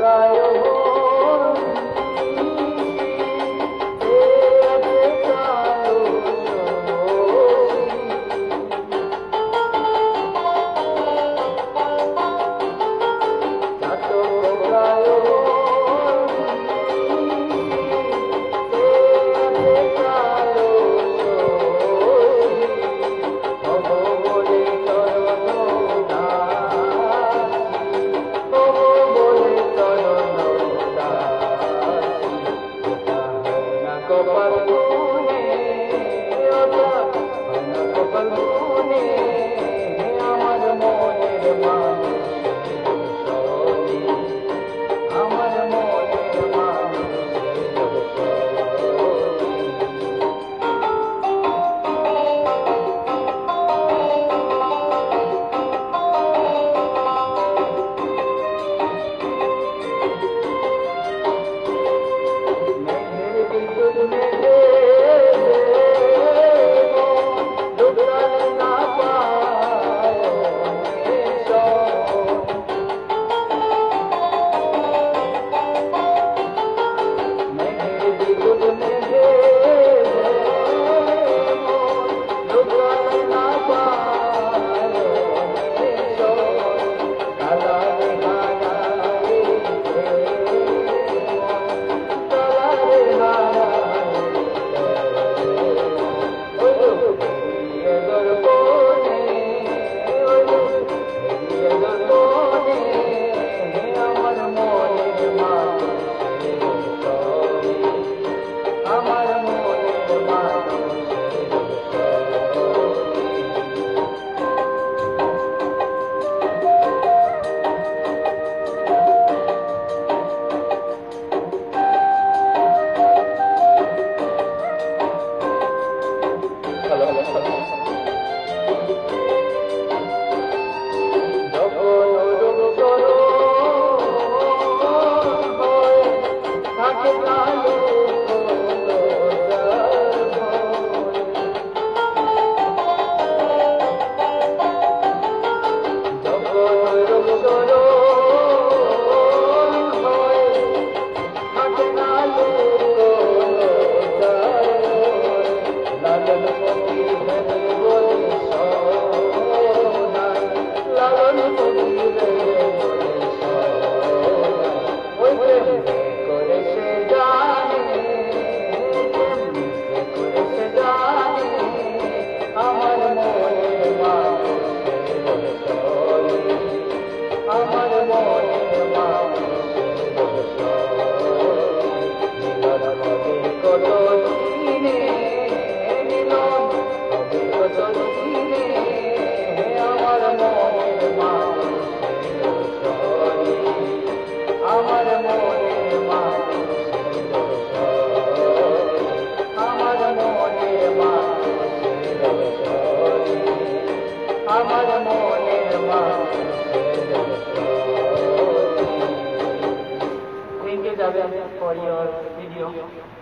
Israel. बंदी no, no, no. Thank you for your video.